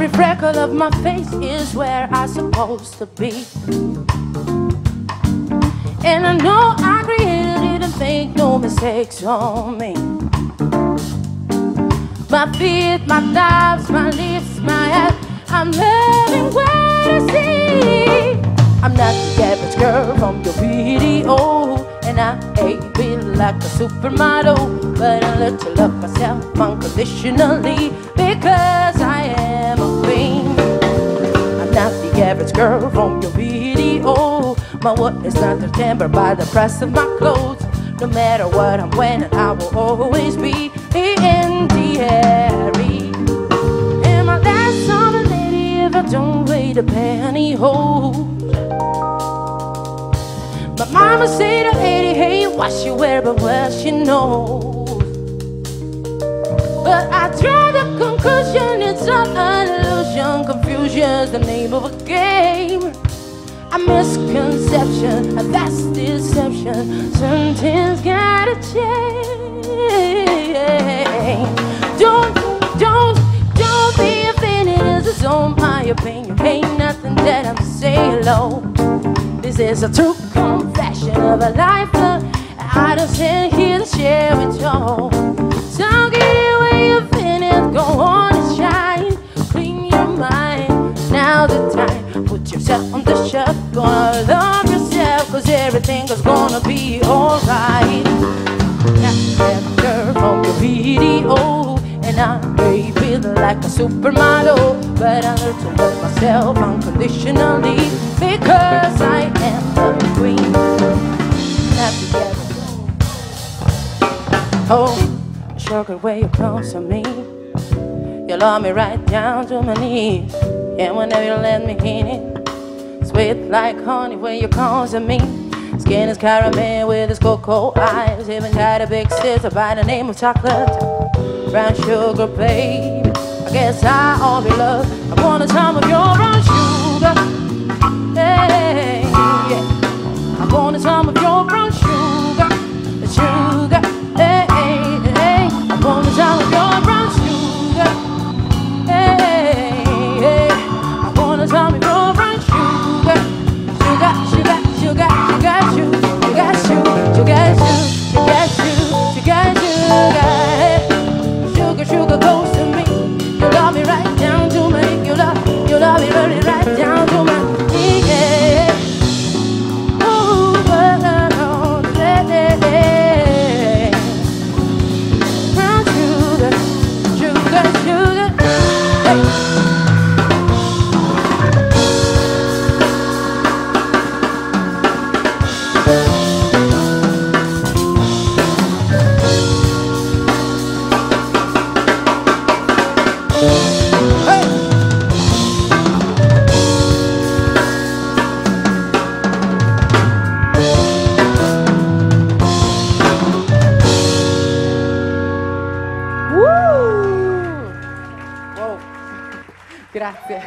Every freckle of my face is where I'm supposed to be. And I know I created it and make no mistakes on me. My feet, my thighs, my lips, my head, I'm loving what I see. I'm not the average girl from your video, and I ain't built like a supermodel, but I learned to love myself unconditionally because I am girl from your video. My worth is not determined by the price of my clothes. No matter what I'm wearing, I will always be in the airy. And my last a lady if I don't weigh the pantyhose. My mama said to 80, hey, what she wear, but what she knows. But I draw the conclusion it's an illusion. Confusion's the name of a game. A misconception, a vast deception. Something's gotta change. Don't, don't, don't be offended. This is all my opinion. Ain't nothing that I'm saying low. This is a true confession of a life that I just sit here to share with y'all. Yourself on the shelf, gonna love yourself, cause everything is gonna be alright. Now, girl from your video, and I may feel like a supermodel, but I learned to love myself unconditionally because I am the queen. Oh, sugar, way you close to me. You love me right down to my knees. And whenever you let me in it, sweet like honey when you come to me. Skin is caramel with his cocoa eyes. Even got a big sister by the name of chocolate. Brown sugar, babe. I guess I to be loved. I want a time of your brown sugar. Grazie.